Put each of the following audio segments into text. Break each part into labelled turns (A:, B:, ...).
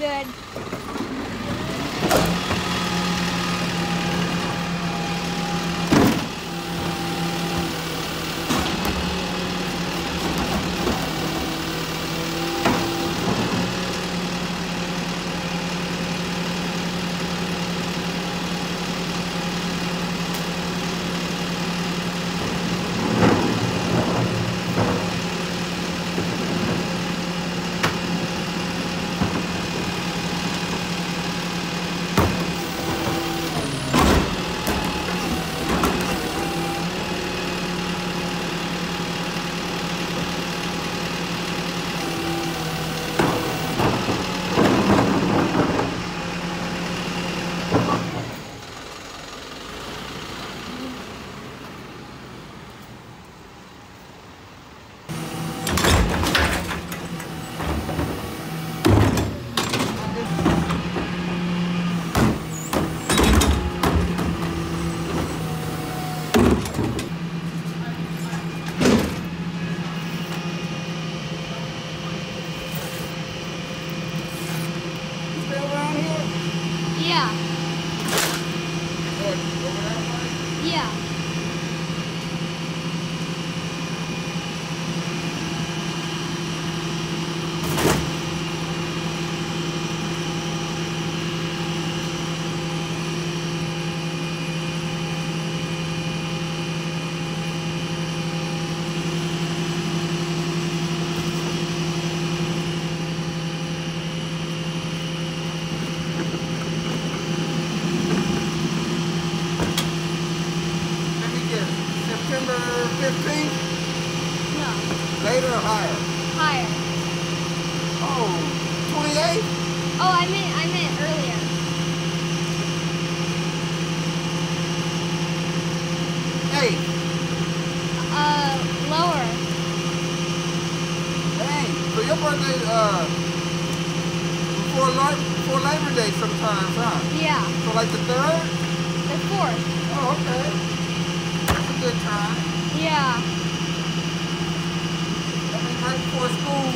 A: Good.
B: Later or higher?
A: Higher.
B: Oh, 28th?
A: Oh, I meant I meant earlier.
B: Hey,
A: Uh, lower.
B: dang. So your birthday, uh, before, before Labor Day sometimes, huh?
A: Yeah.
B: So like the 3rd?
A: The fourth.
B: Oh, okay. That's a good time.
A: Yeah.
B: That means before school.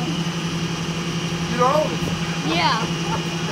B: You. Yeah.